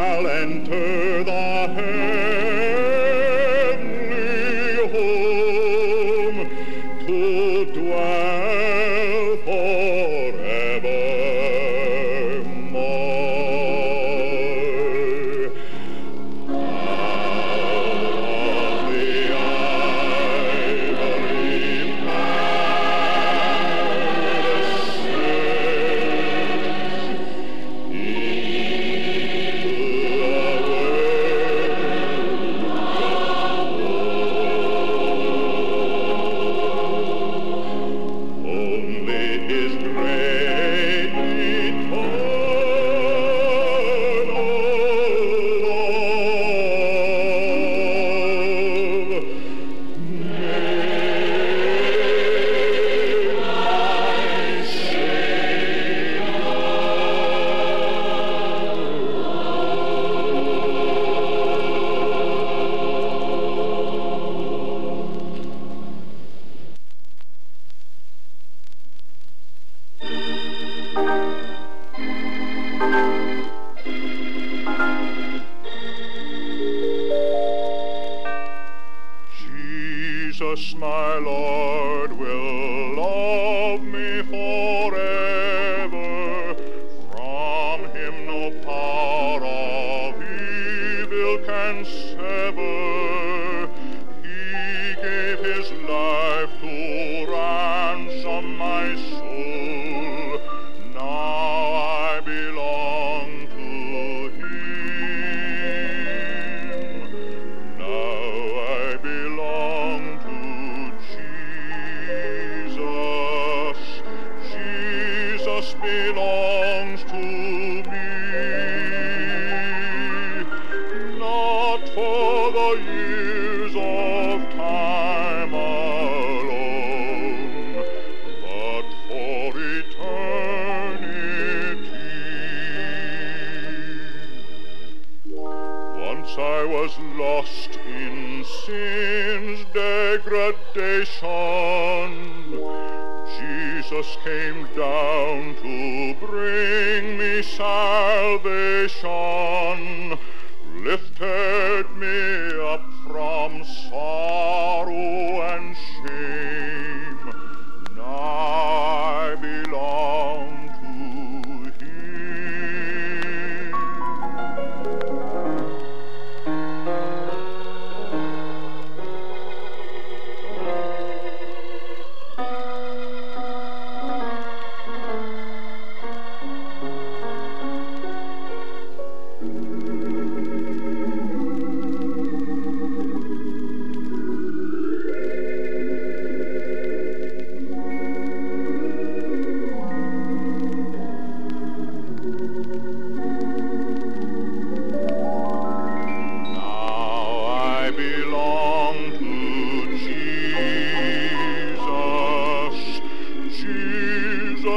shall enter the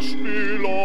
Jesus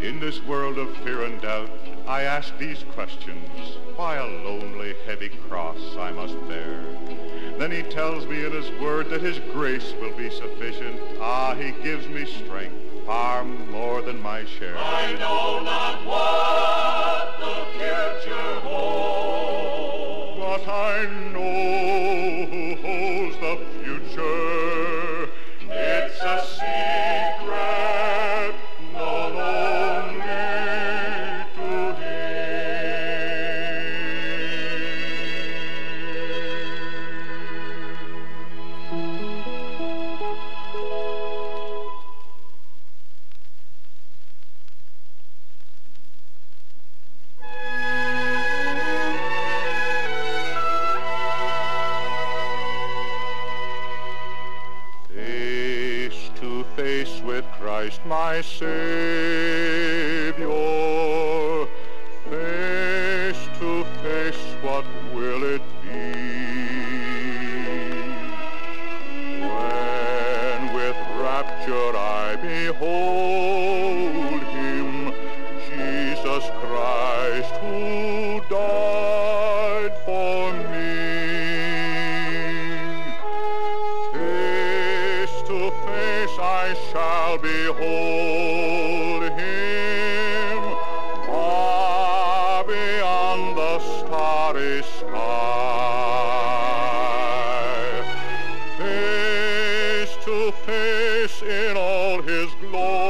In this world of fear and doubt, I ask these questions. Why a lonely, heavy cross I must bear? Then he tells me in his word that his grace will be sufficient. Ah, he gives me strength, far more than my share. I know not what the future holds. But I know Christ my Savior. face in all his glory.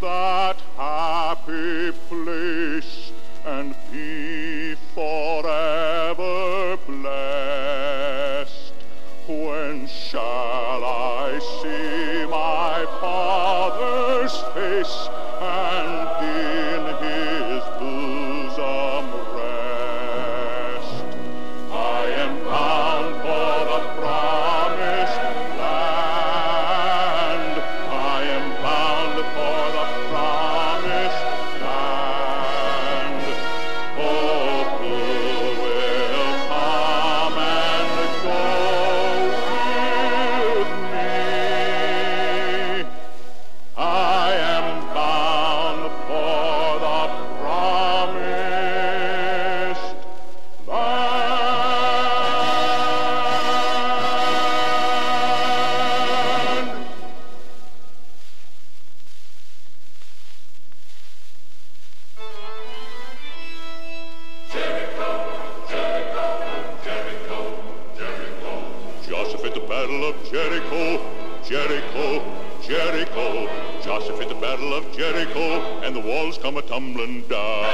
Reach come a tumbling down.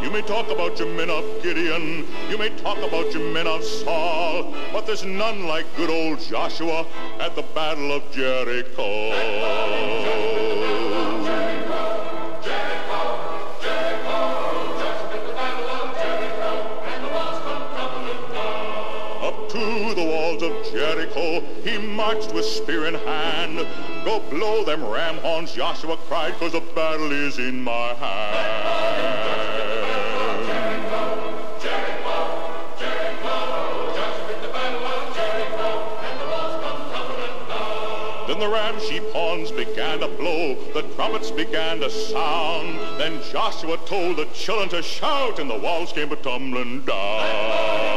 You may talk about your men of Gideon, you may talk about your men of Saul, but there's none like good old Joshua at the battle of Jericho. Go blow them ram horns, Joshua cried, cause the battle is in my hand. Then the ram sheep horns began to blow, the trumpets began to sound. Then Joshua told the children to shout, and the walls came a tumbling down.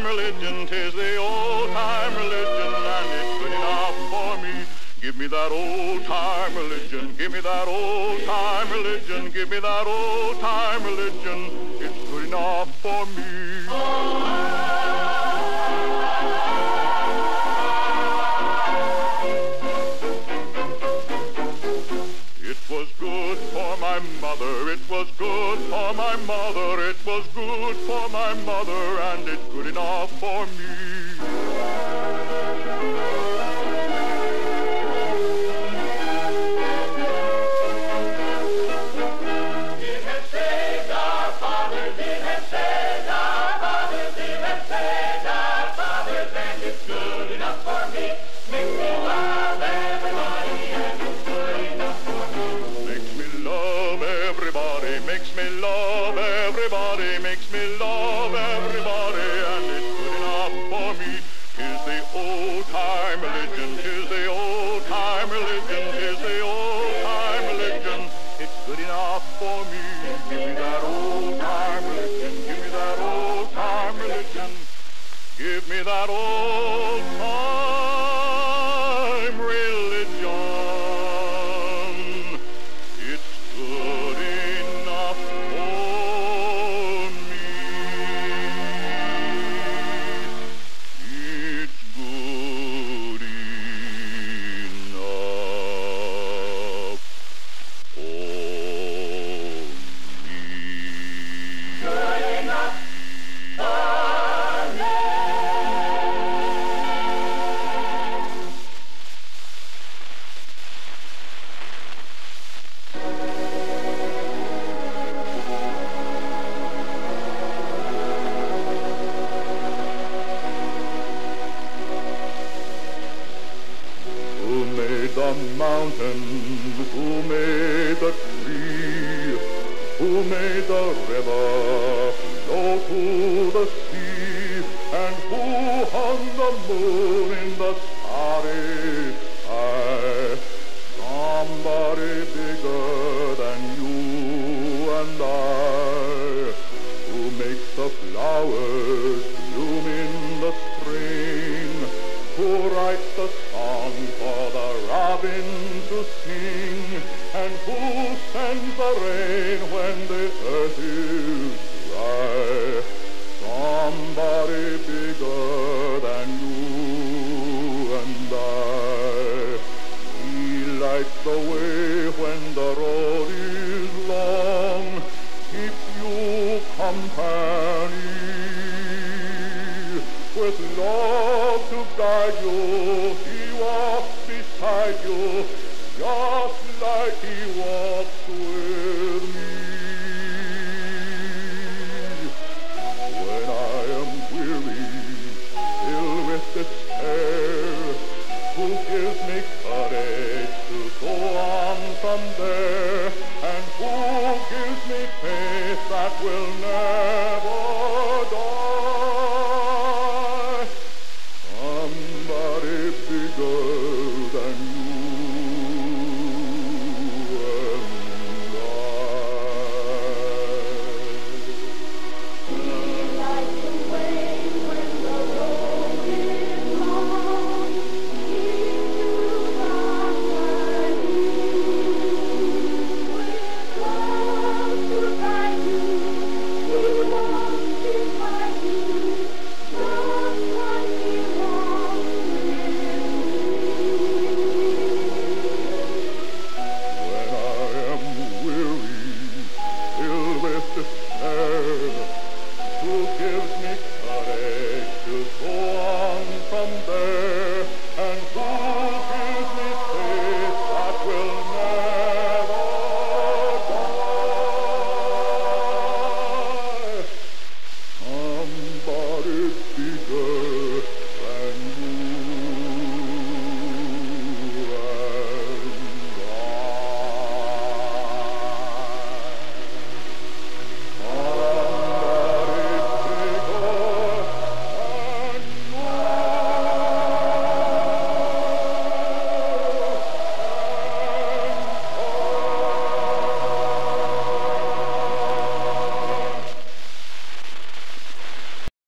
time religion, tis the old-time religion, and it's good enough for me. Give me that old-time religion, give me that old-time religion, give me that old-time religion, it's good enough for me. was good for my mother, it was good for my mother, and it's good enough for me. robin to sing, and who sends the rain when the earth is dry? Somebody bigger than you and I. He lights the way when the road is long. Keep you company with love to guide you. courage to go on from there. And who gives me faith that will never